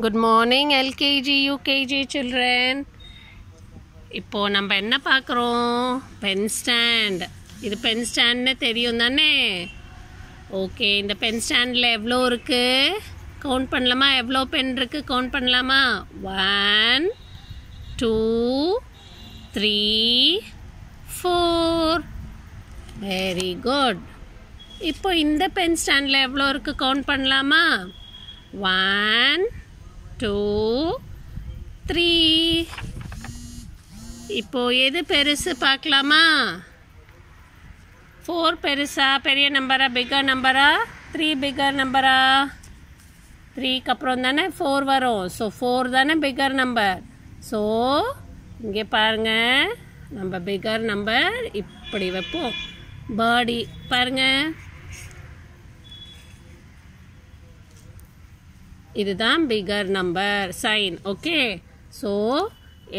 Good morning LKG UKG children இப்போது நம்ம என்ன பார்க்குறோம்? பென் ஸ்டாண்ட் இது பென் ஸ்டாண்ட்னு தெரியும் தானே? ஓகே இந்த பென் ஸ்டாண்டில் எவ்வளோ இருக்குது கவுண்ட் பண்ணலாமா? எவ்வளோ பென் இருக்குது கவுண்ட் பண்ணலாமா? One two three four very good இப்போ இந்த பென் ஸ்டாண்டில் எவ்வளோ இருக்குது கவுண்ட் பண்ணலாமா? ஒன் டூ த்ரீ இப்போ எது பெருசு பார்க்கலாமா? ஃபோர் பெருசா? பெரிய நம்பரா பிக்கர் நம்பரா த்ரீ பிக்கர் நம்பரா த்ரீக்கு அப்புறம் தானே ஃபோர் வரும். ஸோ ஃபோர் தானே பிக்கர் நம்பர் ஸோ இங்கே பாருங்கள் நம்ம பிக்கர் நம்பர் இப்படி வைப்போம். பாடி பாருங்கள் இதுதான் bigger number sign okay so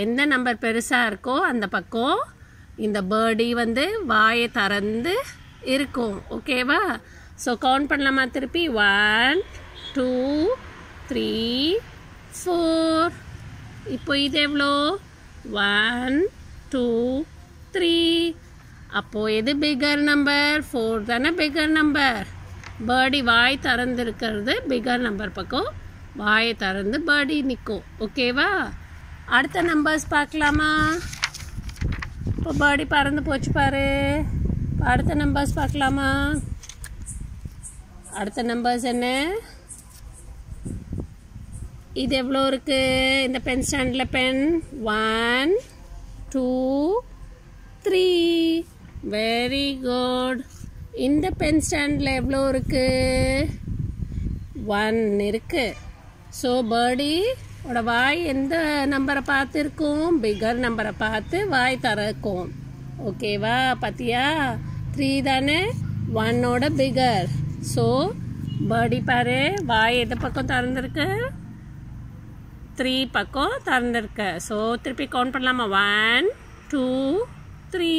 எந்த நம்பர் பெருசாக இருக்கோ அந்த பக்கம் இந்த பேர்டி வந்து வாயை திறந்து இருக்கும். ஓகேவா ஸோ கவுண்ட் பண்ணலாமா திருப்பி? ஒன் டூ த்ரீ ஃபோர் இப்போ இது எவ்வளோ? ஒன் டூ த்ரீ அப்போது எது பிகர் நம்பர் ஃபோர் தானே பிகர் நம்பர் பேர்டி வாய் திறந்துருக்கிறது பிகர் நம்பர் பக்கம். வாயை திறந்து படி நிற்கும் ஓகேவா அடுத்த நம்பர்ஸ் பார்க்கலாமா? இப்போ பாடி பறந்து போச்சு பாரு. அடுத்த நம்பர்ஸ் பார்க்கலாமா? அடுத்த நம்பர்ஸ் என்ன? இது எவ்வளோ இருக்கு? இந்த பென் ஸ்டாண்டில் pen one two three very good இந்த பென் ஸ்டாண்டில் எவ்வளோ இருக்கு? ஒன் இருக்குது ஸோ பேர்டி வாய் எந்த நம்பரை பார்த்து இருக்கும் பிகர் நம்பரை பார்த்து வாய் திறக்கும். ஓகேவா பார்த்தியா த்ரீ தானே? ஒன்னோட பிகர் ஸோ பேர்டி பாரு வாய் எந்த பக்கம் திறந்துருக்கு? த்ரீ பக்கம் திறந்துருக்கு. ஸோ திருப்பி கவுண்ட் பண்ணலாமா? ஒன் டூ த்ரீ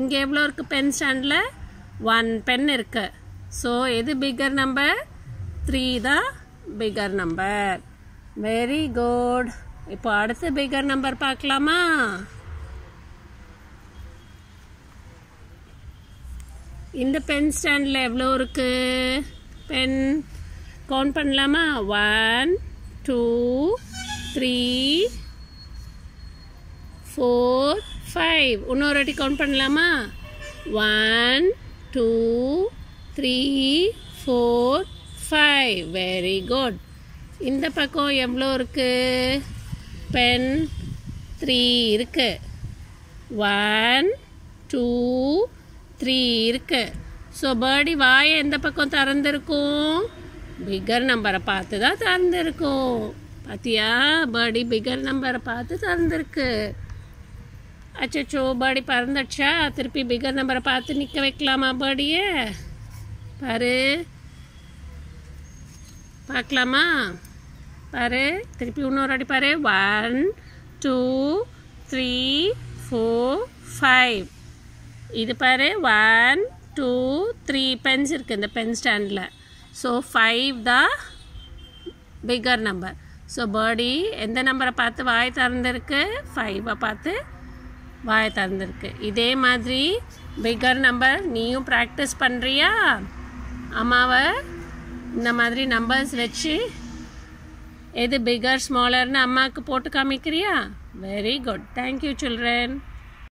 இங்கே எவ்வளோ இருக்குது பென் ஸ்டாண்டில் ஒன் பென் இருக்கு. ஸோ எது பிகர் நம்பர் த்ரீ தான். பிகர் நம்பர் வெரி குட் இப்போ அடுத்த பிகர் நம்பர் பார்க்கலாமா? இந்த பென் ஸ்டாண்டில் எவ்வளோ இருக்கு? பென் கவுண்ட் பண்ணலாமா? One two three four five இன்னொரு வாட்டி கவுண்ட் பண்ணலாமா? One two three four five very good இந்த பக்கம் எவ்வளோ இருக்கு? பென் த்ரீ இருக்கு. ஒன் டூ த்ரீ இருக்கு. ஸோ பேர்டி வாயை எந்த பக்கம் திறந்துருக்கும்? பிகர் நம்பரை பார்த்து தான் திறந்துருக்கும். பார்த்தியா பேர்டி பிகர் நம்பரை பார்த்து திறந்துருக்கு. அச்சோ பேர்டி பறந்துடுச்சா? திருப்பி பிகர் நம்பரை பார்த்து நிற்க வைக்கலாமா பேர்டியை பாரு. பார்க்கலாமா? பாரு திருப்பி இன்னொரு அடி பாரு. One two three four five இது பாரு. ஒன் டூ த்ரீ பென்ஸ் இருக்குது இந்த பென் ஸ்டாண்டில் ஸோ ஃபைவ் தான் பிகர் நம்பர் ஸோ பேர்டி எந்த நம்பரை பார்த்து வாய் திறந்துருக்கு? ஃபைவை பார்த்து வாய் திறந்துருக்கு. இதே மாதிரி பிகர் நம்பர் நீயும் ப்ராக்டிஸ் பண்ணுறியா அம்மாவை இந்த மாதிரி நம்பர்ஸ் வச்சு எது பிகர் ஸ்மாலர்னு அம்மாவுக்கு போட்டு காமிக்கிறியா? Very good thank you children